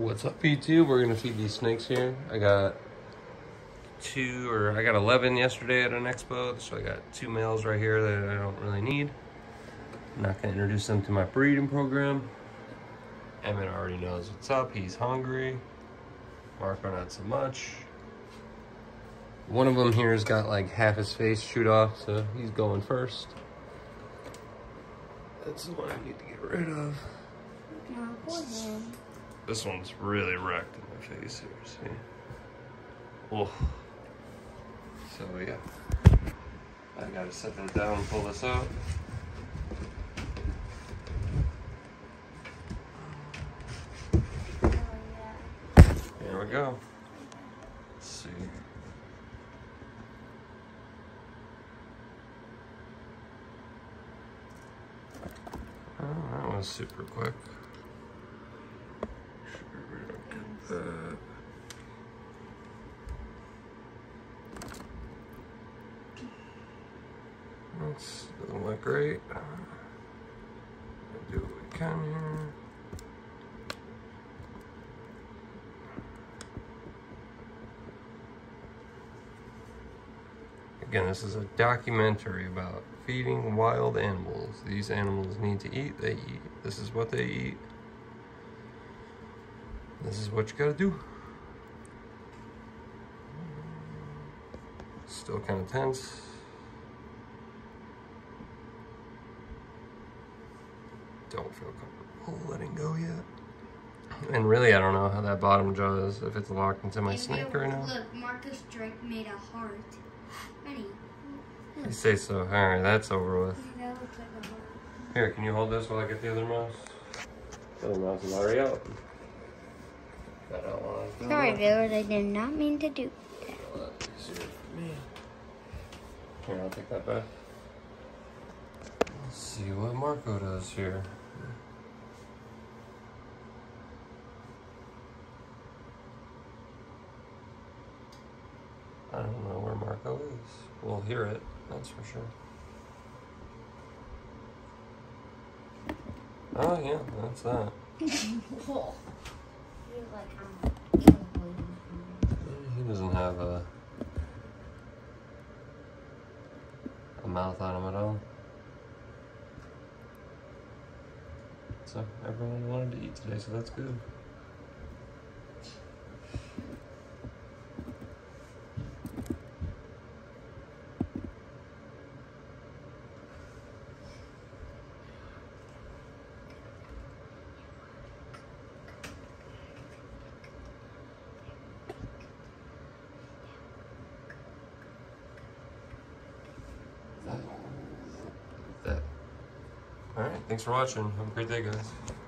What's up YouTube? We're gonna feed these snakes here. I got two, or I got 11 yesterday at an expo, so I got two males right here that I don't really need. I'm not gonna introduce them to my breeding program. Emmett already knows what's up, he's hungry. Marco not so much. One of them here has got like half his face shoot off, so he's going first. That's the one I need to get rid of. This one's really wrecked in my face here, see? Oh. So yeah. I gotta set that down pull this out. There we go. Let's see. Oh, that was super quick. Get that. Doesn't look great. Uh, do what we can here. Again, this is a documentary about feeding wild animals. These animals need to eat, they eat. This is what they eat. This is what you gotta do. Still kind of tense. Don't feel comfortable letting go yet. And really, I don't know how that bottom jaw is, if it's locked into my Maybe snake it- right now. Look, Marcus Drake made a heart. Ready? You say so. Alright, that's over with. That like. Here, can you hold this while I get the other mouse? The other mouse is already out. Got out while I was doing Sorry, that. viewers, I did not mean to do. Well, that's easier for me. Here, I'll take that back. Let's see what Marco does here. I don't know where Marco is. We'll hear it, that's for sure. Oh yeah, that's that. He doesn't have a a mouth on him at all. So everyone wanted to eat today, so that's good. That. All right, thanks for watching. Have a great day, guys.